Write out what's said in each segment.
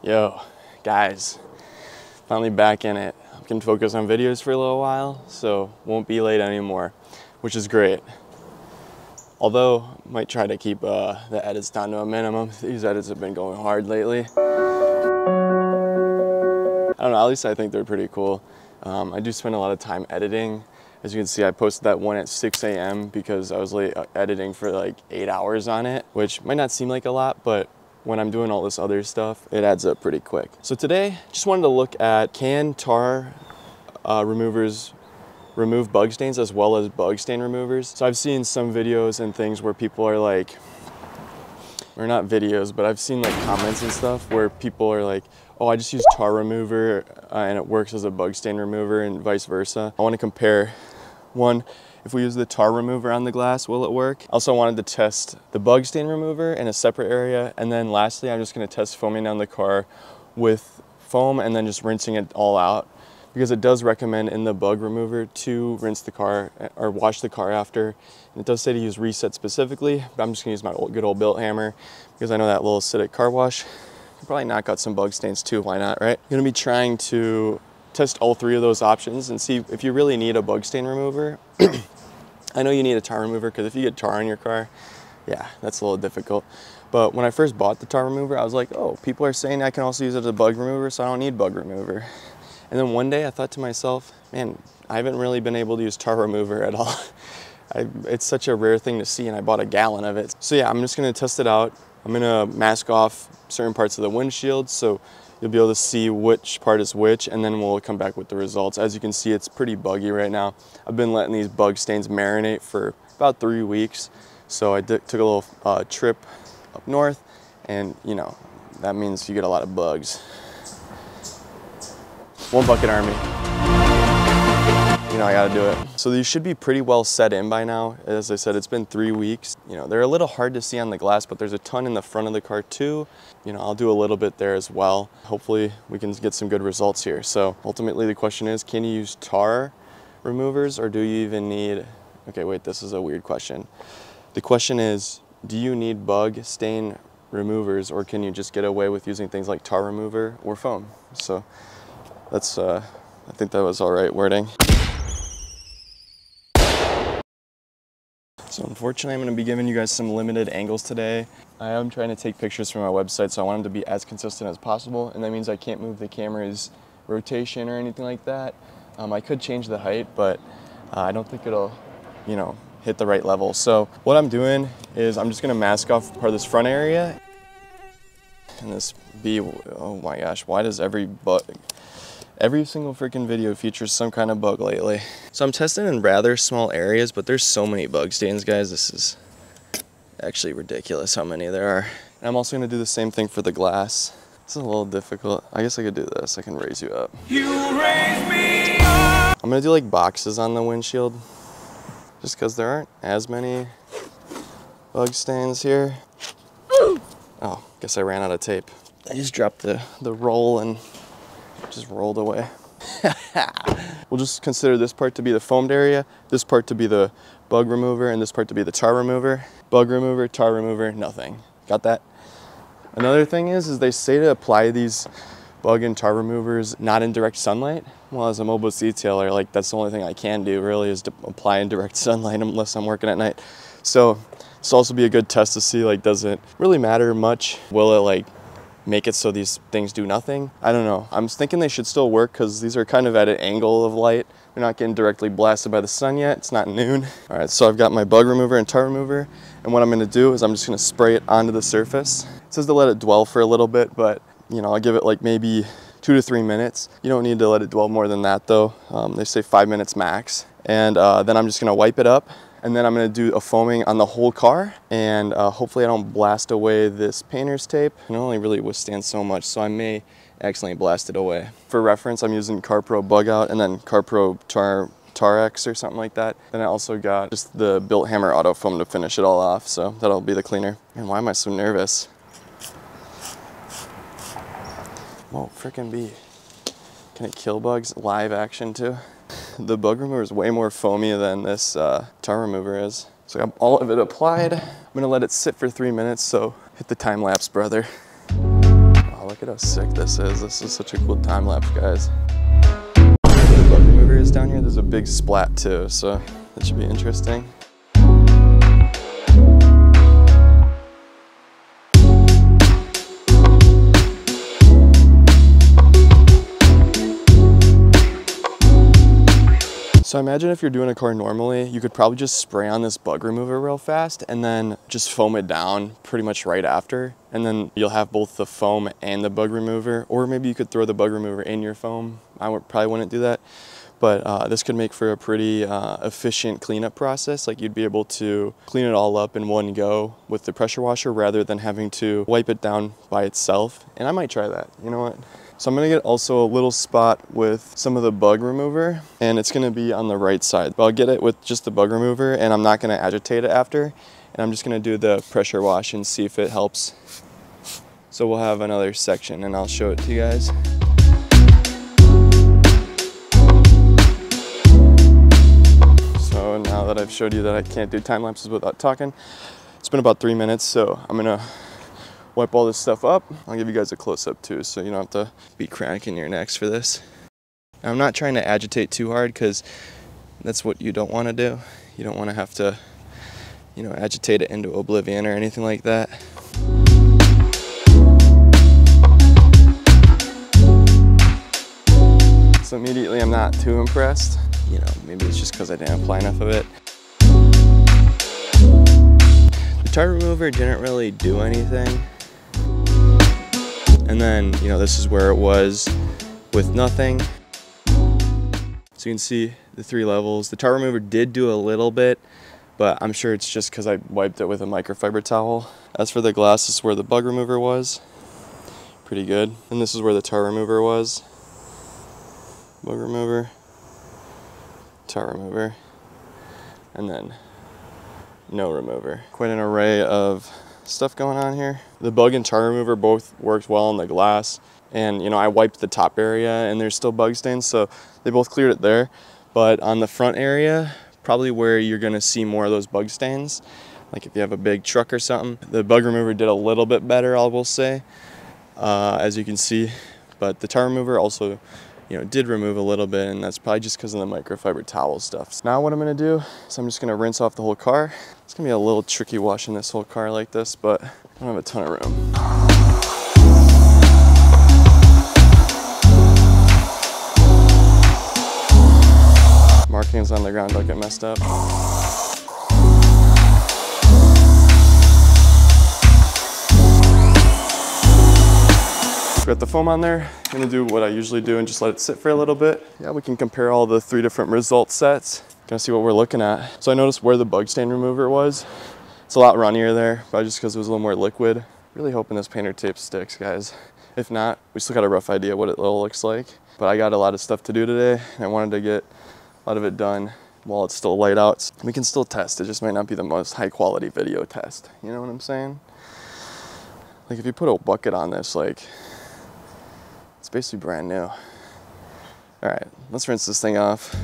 Yo, guys, finally back in it. I can focus on videos for a little while, so won't be late anymore, which is great. Although, might try to keep uh, the edits down to a minimum. These edits have been going hard lately. I don't know, at least I think they're pretty cool. Um, I do spend a lot of time editing. As you can see, I posted that one at 6 a.m. because I was late uh, editing for like eight hours on it, which might not seem like a lot, but when I'm doing all this other stuff, it adds up pretty quick. So today, just wanted to look at can tar uh, removers remove bug stains as well as bug stain removers. So I've seen some videos and things where people are like, or not videos, but I've seen like comments and stuff where people are like, oh, I just use tar remover uh, and it works as a bug stain remover and vice versa. I want to compare one, if we use the tar remover on the glass, will it work? Also wanted to test the bug stain remover in a separate area. And then lastly, I'm just gonna test foaming down the car with foam and then just rinsing it all out because it does recommend in the bug remover to rinse the car eh, or wash the car after. And it does say to use reset specifically, but I'm just gonna use my old, good old Bilt Hamber because I know that little acidic car wash probably knock out some bug stains too, why not, right? Gonna be trying to test all three of those options and see if you really need a bug stain remover. I know you need a tar remover because if you get tar on your car, yeah, that's a little difficult. But when I first bought the tar remover, I was like, oh, people are saying I can also use it as a bug remover, so I don't need bug remover. And then one day I thought to myself, man, I haven't really been able to use tar remover at all. I, it's such a rare thing to see and I bought a gallon of it. So yeah, I'm just gonna test it out. I'm gonna mask off certain parts of the windshield so you'll be able to see which part is which and then we'll come back with the results. As you can see, it's pretty buggy right now. I've been letting these bug stains marinate for about three weeks. So I took a little uh, trip up north and you know, that means you get a lot of bugs. One bucket army. You know, I gotta do it. So these should be pretty well set in by now. As I said, it's been three weeks. You know, they're a little hard to see on the glass, but there's a ton in the front of the car too. You know, I'll do a little bit there as well. Hopefully we can get some good results here. So ultimately the question is, can you use tar removers or do you even need, okay, wait, this is a weird question. The question is, do you need bug stain removers or can you just get away with using things like tar remover or foam? So that's, uh, I think that was all right wording. So unfortunately, I'm gonna be giving you guys some limited angles today. I am trying to take pictures from my website, so I want them to be as consistent as possible, and that means I can't move the camera's rotation or anything like that. Um, I could change the height, but uh, I don't think it'll, you know, hit the right level. So what I'm doing is I'm just gonna mask off part of this front area and this B, oh my gosh, why does every bug, Every single freaking video features some kind of bug lately. So I'm testing in rather small areas, but there's so many bug stains, guys. This is actually ridiculous how many there are. And I'm also gonna do the same thing for the glass. It's a little difficult. I guess I could do this. I can raise you up. You raise me up. I'm gonna do like boxes on the windshield, just because there aren't as many bug stains here. Oh, guess I ran out of tape. I just dropped the, the roll and just rolled away. we'll just consider this part to be the foamed area, this part to be the bug remover, and this part to be the tar remover. Bug remover, tar remover, nothing. Got that? Another thing is, is they say to apply these bug and tar removers not in direct sunlight. Well, as a mobile detailer, like that's the only thing I can do really is to apply in direct sunlight unless I'm working at night. So this also be a good test to see like does it really matter much? Will it like make it so these things do nothing. I don't know. I'm thinking they should still work because these are kind of at an angle of light. They're not getting directly blasted by the sun yet. It's not noon. All right, so I've got my bug remover and tar remover. And what I'm gonna do is I'm just gonna spray it onto the surface. It says to let it dwell for a little bit, but you know, I'll give it like maybe two to three minutes. You don't need to let it dwell more than that though. Um, they say five minutes max. And uh, then I'm just gonna wipe it up and then I'm gonna do a foaming on the whole car and uh, hopefully I don't blast away this painter's tape. It only really withstands so much so I may accidentally blast it away. For reference I'm using CarPro Bug Out and then CarPro Tar TarX or something like that. Then I also got just the Bilt Hamber Auto Foam to finish it all off so that'll be the cleaner. And why am I so nervous? Whoa, freaking bee. Can it kill bugs? Live action too? The bug remover is way more foamy than this uh, tar remover is. So I got all of it applied. I'm gonna let it sit for three minutes, so hit the time lapse, brother. Oh, look at how sick this is. This is such a cool time lapse, guys. The bug remover is down here. There's a big splat too, so that should be interesting. So imagine if you're doing a car normally, you could probably just spray on this bug remover real fast and then just foam it down pretty much right after. And then you'll have both the foam and the bug remover, or maybe you could throw the bug remover in your foam. I would, probably wouldn't do that. But uh, this could make for a pretty uh, efficient cleanup process. Like you'd be able to clean it all up in one go with the pressure washer rather than having to wipe it down by itself. And I might try that, you know what? So I'm gonna get also a little spot with some of the bug remover and it's gonna be on the right side. But I'll get it with just the bug remover and I'm not gonna agitate it after. And I'm just gonna do the pressure wash and see if it helps. So we'll have another section and I'll show it to you guys. So now that I've showed you that I can't do time lapses without talking, it's been about three minutes, so I'm gonna wipe all this stuff up. I'll give you guys a close up too, so you don't have to be cranking your necks for this. I'm not trying to agitate too hard because that's what you don't want to do. You don't want to have to, you know, agitate it into oblivion or anything like that. So immediately I'm not too impressed. You know, maybe it's just because I didn't apply enough of it. The tire remover didn't really do anything. And then, you know, this is where it was with nothing. So you can see the three levels. The tar remover did do a little bit, but I'm sure it's just because I wiped it with a microfiber towel. As for the glass, this is where the bug remover was. Pretty good. And this is where the tar remover was. Bug remover, tar remover, and then no remover. Quite an array of stuff going on here. The bug and tar remover both worked well on the glass. And you know, I wiped the top area and there's still bug stains, so they both cleared it there. But on the front area, probably where you're gonna see more of those bug stains, like if you have a big truck or something, the bug remover did a little bit better, I will say, uh, as you can see. But the tar remover also, you know, did remove a little bit, and that's probably just because of the microfiber towel stuff. So now what I'm gonna do is I'm just gonna rinse off the whole car. It's gonna be a little tricky washing this whole car like this, but I don't have a ton of room. Markings on the ground don't get messed up. Got the foam on there. I'm gonna do what I usually do and just let it sit for a little bit. Yeah, we can compare all the three different result sets. Gonna see what we're looking at. So I noticed where the bug stain remover was. It's a lot runnier there, but just because it was a little more liquid. Really hoping this painter tape sticks, guys. If not, we still got a rough idea what it looks like. But I got a lot of stuff to do today, and I wanted to get a lot of it done while it's still light out. We can still test, it just might not be the most high quality video test. You know what I'm saying? Like if you put a bucket on this, like it's basically brand new. All right, let's rinse this thing off.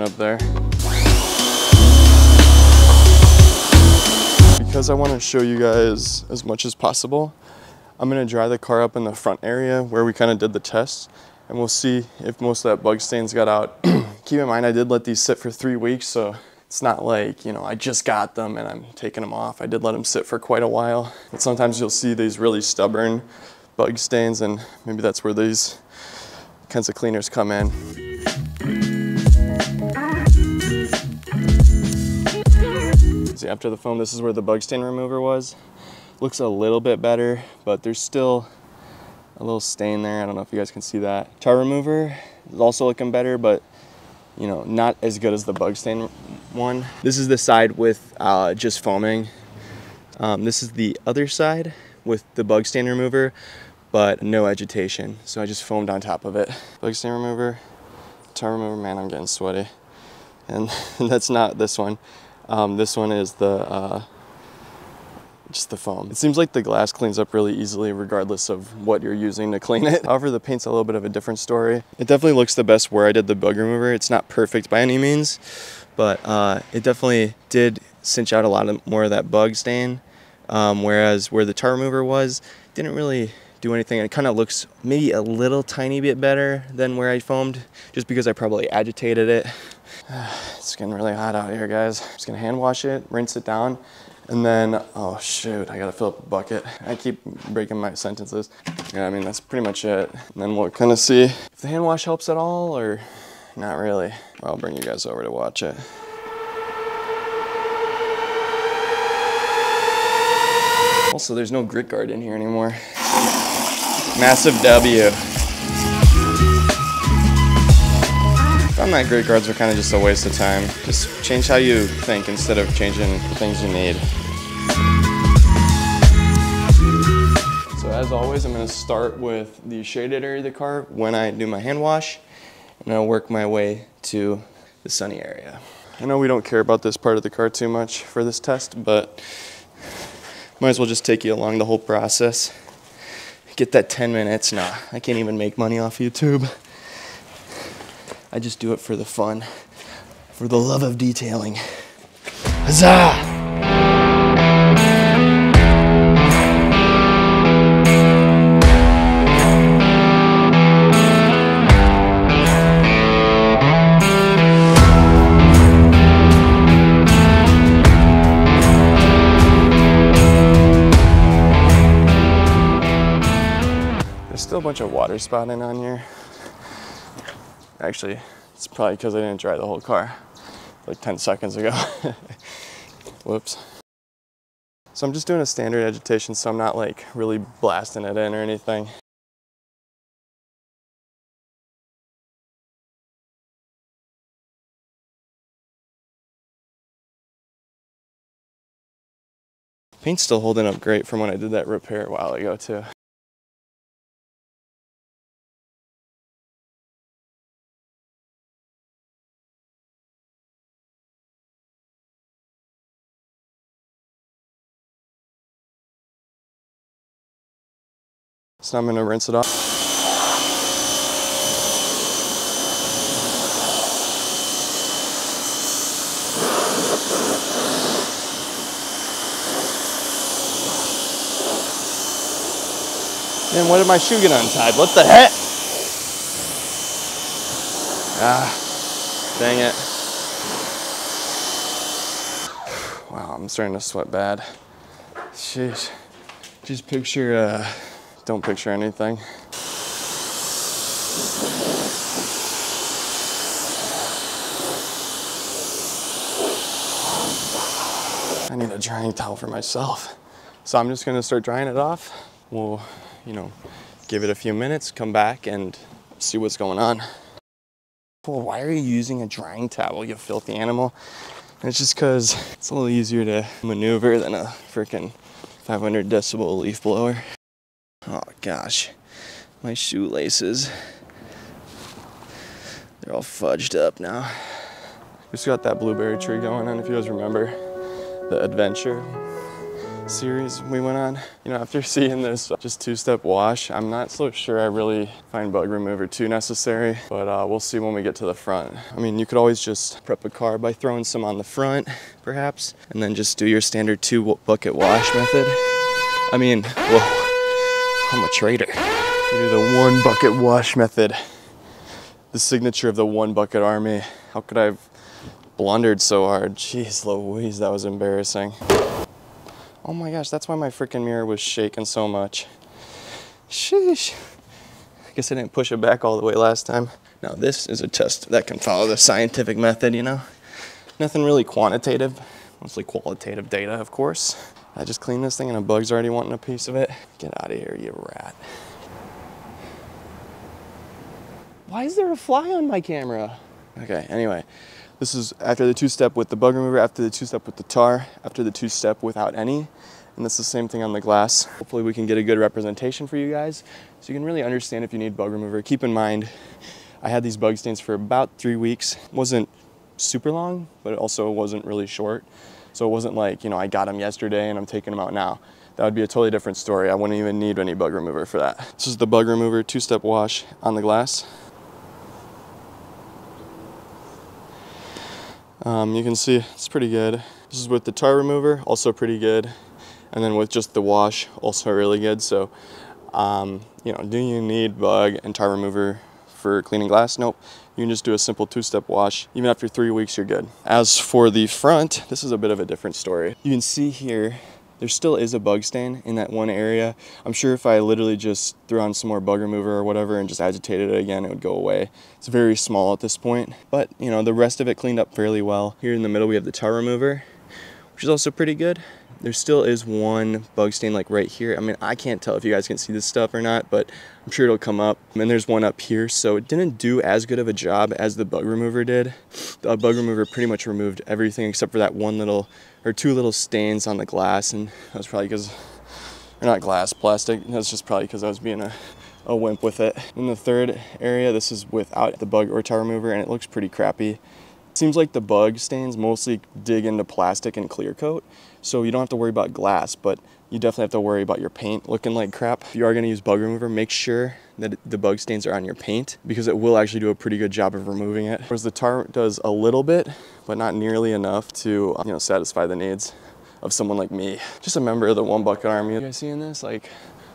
Up there. Because I want to show you guys as much as possible, I'm going to dry the car up in the front area where we kind of did the test and we'll see if most of that bug stains got out. Keep in mind I did let these sit for three weeks so it's not like, you know, I just got them and I'm taking them off. I did let them sit for quite a while. But sometimes you'll see these really stubborn bug stains and maybe that's where these kinds of cleaners come in. See, after the foam, this is where the bug stain remover was. Looks a little bit better, but there's still a little stain there. I don't know if you guys can see that. Tar remover is also looking better, but you know, not as good as the bug stain one. This is the side with uh, just foaming. Um, this is the other side with the bug stain remover, but no agitation. So I just foamed on top of it. Bug stain remover, tar remover, man, I'm getting sweaty. And that's not this one. Um, this one is the, uh, just the foam. It seems like the glass cleans up really easily regardless of what you're using to clean it. However, the paint's a little bit of a different story. It definitely looks the best where I did the bug remover. It's not perfect by any means, but uh, it definitely did cinch out a lot of, more of that bug stain. Um, whereas where the tar remover was, didn't really do anything. It kind of looks maybe a little tiny bit better than where I foamed, just because I probably agitated it. It's getting really hot out here, guys. I'm just gonna hand wash it, rinse it down, and then, oh shoot, I gotta fill up a bucket. I keep breaking my sentences. Yeah, I mean, that's pretty much it. And then we'll kind of see if the hand wash helps at all or not really. I'll bring you guys over to watch it. Also, there's no grit guard in here anymore. Massive W. found that grit guards are kind of just a waste of time. Just change how you think instead of changing the things you need. So as always, I'm gonna start with the shaded area of the car when I do my hand wash, and I'll work my way to the sunny area. I know we don't care about this part of the car too much for this test, but might as well just take you along the whole process. Get that 10 minutes. Nah, I can't even make money off YouTube. I just do it for the fun, for the love of detailing. Huzzah! Bunch of water spotting on here. Actually, it's probably because I didn't dry the whole car like 10 seconds ago. Whoops. So I'm just doing a standard agitation, so I'm not like really blasting it in or anything. Paint's still holding up great from when I did that repair a while ago too. So I'm gonna rinse it off. Man, what did my shoe get untied? What the heck? Ah, dang it. Wow, I'm starting to sweat bad. Sheesh. Just picture uh, don't picture anything. I need a drying towel for myself. So I'm just gonna start drying it off. We'll, you know, give it a few minutes, come back and see what's going on. Well, why are you using a drying towel, you filthy animal? It's just because it's a little easier to maneuver than a freaking 500 decibel leaf blower. Oh gosh, my shoelaces. They're all fudged up now. We just got that blueberry tree going on, if you guys remember the adventure series we went on. You know, after seeing this just two-step wash, I'm not so sure I really find bug remover too necessary, but uh, we'll see when we get to the front. I mean, you could always just prep a car by throwing some on the front, perhaps, and then just do your standard two bucket wash method. I mean, whoa. I'm a traitor. You do the one bucket wash method. The signature of the one bucket army. How could I have blundered so hard? Jeez Louise, that was embarrassing. Oh my gosh, that's why my freaking mirror was shaking so much. Sheesh. I guess I didn't push it back all the way last time. Now this is a test that can follow the scientific method, you know? Nothing really quantitative, mostly qualitative data, of course. I just cleaned this thing and a bug's already wanting a piece of it. Get out of here, you rat. Why is there a fly on my camera? Okay, anyway, This is after the two-step with the bug remover, after the two-step with the tar, after the two-step without any. And that's the same thing on the glass. Hopefully we can get a good representation for you guys so you can really understand if you need bug remover. Keep in mind, I had these bug stains for about three weeks. wasn't super long, but it also wasn't really short. So it wasn't like, you know, I got them yesterday and I'm taking them out now. That would be a totally different story. I wouldn't even need any bug remover for that. This is the bug remover two-step wash on the glass. Um, you can see it's pretty good. This is with the tar remover, also pretty good. And then with just the wash, also really good. So, um, you know, do you need bug and tar remover for cleaning glass? Nope. You can just do a simple two-step wash. Even after three weeks, you're good. As for the front, this is a bit of a different story. You can see here there still is a bug stain in that one area. I'm sure if I literally just threw on some more bug remover or whatever and just agitated it again, it would go away. It's very small at this point, but you know, the rest of it cleaned up fairly well. Here in the middle, we have the tar remover, which is also pretty good. There still is one bug stain like right here. I mean, I can't tell if you guys can see this stuff or not, but I'm sure it'll come up. And there's one up here, so it didn't do as good of a job as the bug remover did. The bug remover pretty much removed everything except for that one little or two little stains on the glass, and that was probably because, or not glass, plastic. That's just probably because I was being a, a wimp with it. In the third area, this is without the bug or tar remover, and it looks pretty crappy. Seems like the bug stains mostly dig into plastic and clear coat, so you don't have to worry about glass, but you definitely have to worry about your paint looking like crap. If you are gonna use bug remover, make sure that the bug stains are on your paint because it will actually do a pretty good job of removing it. Whereas the tar does a little bit, but not nearly enough to you know satisfy the needs of someone like me. Just a member of the One Bucket Army. You guys seeing this? Like,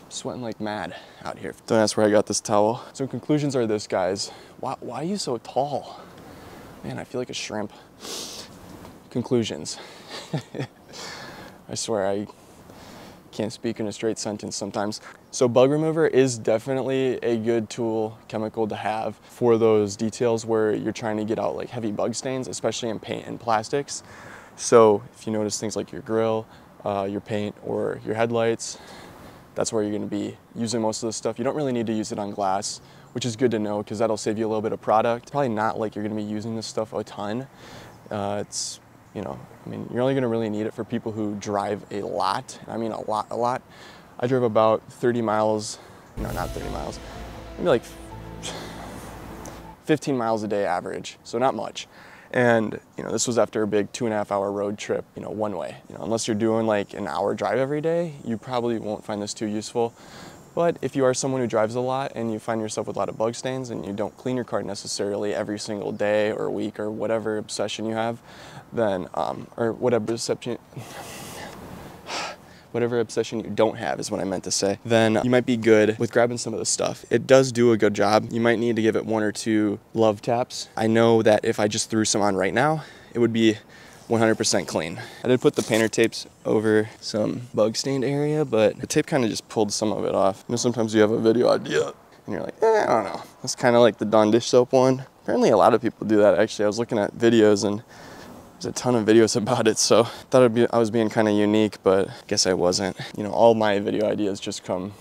sweating like mad out here. Don't ask where I got this towel. So conclusions are this, guys. Why, why are you so tall? Man, I feel like a shrimp. Conclusions. I swear, I can't speak in a straight sentence sometimes. So bug remover is definitely a good tool, chemical to have for those details where you're trying to get out like heavy bug stains, especially in paint and plastics. So if you notice things like your grill, uh, your paint, or your headlights, that's where you're gonna be using most of this stuff. You don't really need to use it on glass, which is good to know because that'll save you a little bit of product. Probably not like you're gonna be using this stuff a ton. Uh, it's you know, I mean, you're only gonna really need it for people who drive a lot. I mean, a lot, a lot. I drove about 30 miles, no, not 30 miles, maybe like 15 miles a day average, so not much. And you know, this was after a big two and a half hour road trip, you know, one way. You know, unless you're doing like an hour drive every day, you probably won't find this too useful. But if you are someone who drives a lot and you find yourself with a lot of bug stains and you don't clean your car necessarily every single day or week or whatever obsession you have, then, um, or whatever obsession, whatever obsession you don't have is what I meant to say, then you might be good with grabbing some of the stuff. It does do a good job. You might need to give it one or two love taps. I know that if I just threw some on right now, it would be 100% clean. I did put the painter tapes over some bug stained area, but the tape kind of just pulled some of it off. You know, sometimes you have a video idea and you're like, eh, I don't know. That's kind of like the Dawn dish soap one. Apparently a lot of people do that actually. I was looking at videos and there's a ton of videos about it, so I thought be, I was being kind of unique, but I guess I wasn't. You know, all my video ideas just come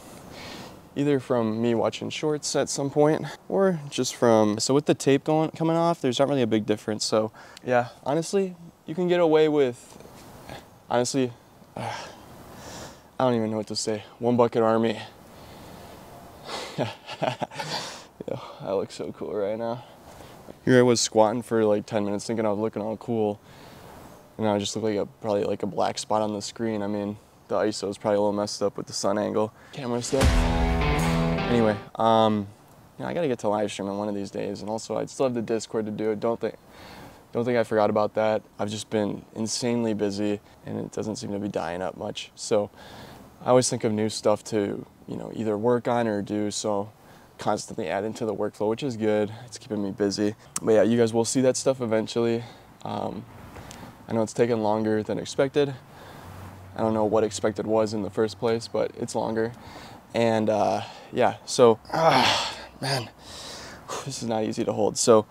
either from me watching shorts at some point or just from so with the tape going coming off there's not really a big difference so yeah honestly you can get away with, honestly, I don't even know what to say. One bucket army. Yo, I look so cool right now. Here I was squatting for like 10 minutes thinking I was looking all cool. And I just look like a, probably like a black spot on the screen. I mean, the ISO is probably a little messed up with the sun angle. Camera stuff. Anyway, um, yeah, I gotta get to live streaming one of these days. And also I still have the Discord to do it. Don't think, don't think I forgot about that. I've just been insanely busy and it doesn't seem to be dying up much. So I always think of new stuff to, you know, either work on or do. So constantly add into the workflow, which is good. It's keeping me busy. But yeah, you guys will see that stuff eventually. Um, I know it's taken longer than expected. I don't know what expected was in the first place, but it's longer. And uh, yeah, so, ah, man, this is not easy to hold. So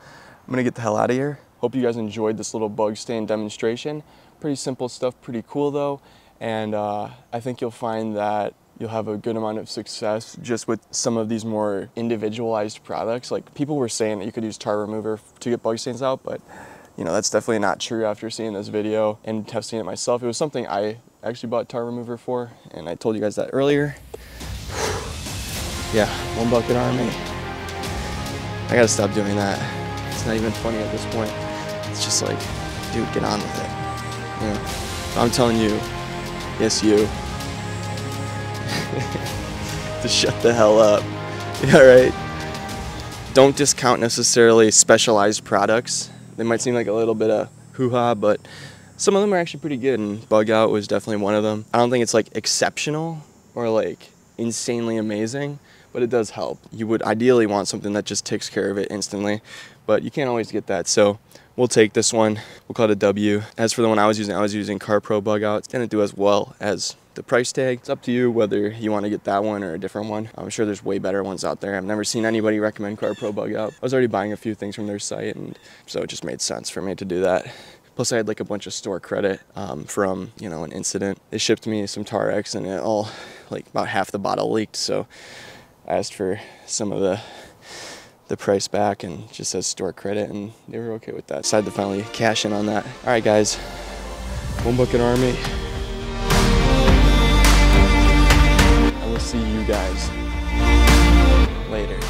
I'm gonna get the hell out of here. Hope you guys enjoyed this little bug stain demonstration. Pretty simple stuff, pretty cool though. And uh, I think you'll find that you'll have a good amount of success just with some of these more individualized products. Like people were saying that you could use tar remover to get bug stains out, but you know, that's definitely not true after seeing this video and testing it myself. It was something I actually bought tar remover for, and I told you guys that earlier. yeah, one bucket army. I gotta stop doing that. It's not even funny at this point. It's just like, dude, get on with it. You know, I'm telling you, yes, you, to shut the hell up. Yeah, right. Don't discount necessarily specialized products. They might seem like a little bit of hoo-ha, but some of them are actually pretty good, and Bug Out was definitely one of them. I don't think it's like exceptional or like insanely amazing, but it does help. You would ideally want something that just takes care of it instantly, but you can't always get that. So we'll take this one. We'll call it a W. As for the one I was using, I was using CarPro Bug Out. It didn't do as well as the price tag. It's up to you whether you want to get that one or a different one. I'm sure there's way better ones out there. I've never seen anybody recommend CarPro Bug Out. I was already buying a few things from their site, and so it just made sense for me to do that. Plus, I had like a bunch of store credit um, from you know an incident. They shipped me some TarX, and it all like about half the bottle leaked. So asked for some of the the price back and just says store credit and they were okay with that. Decided to finally cash in on that. All right guys, one bucket army. I will see you guys later.